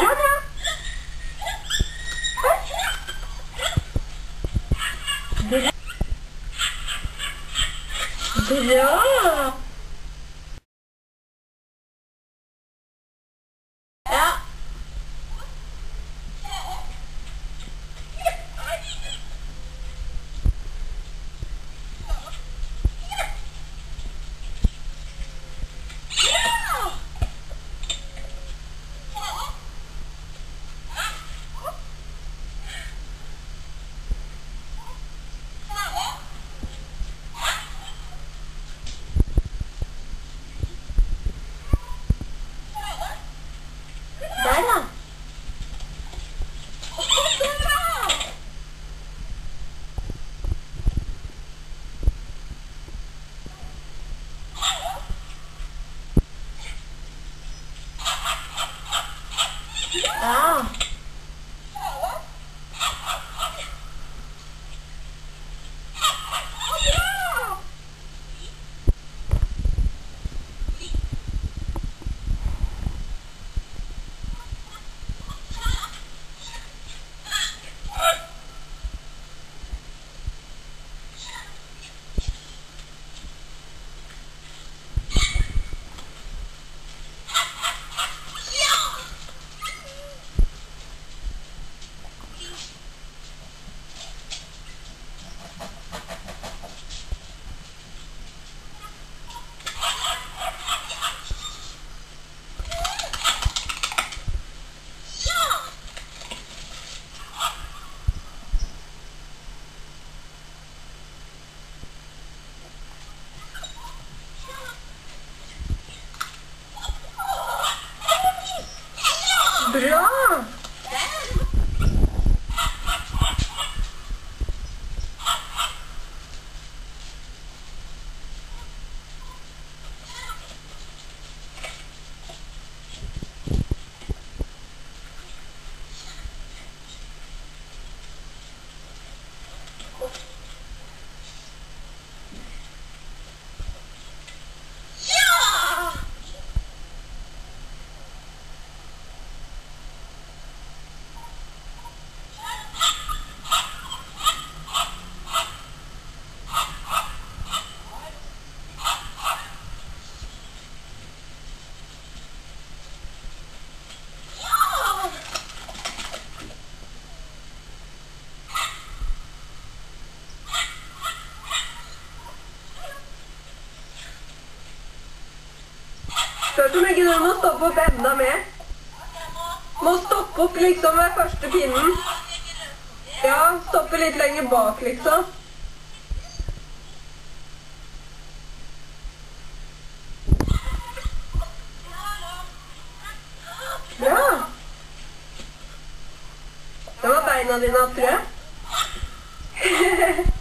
Bra, bra. Bra. Bra. Ja. Der, da. Ja. Spør om ikke du må stoppe opp enda mer. Må stoppe opp liksom ved første pinnen. Ja, stoppe litt lenger bak, liksom. Bra. Det var beina dine, tror jeg.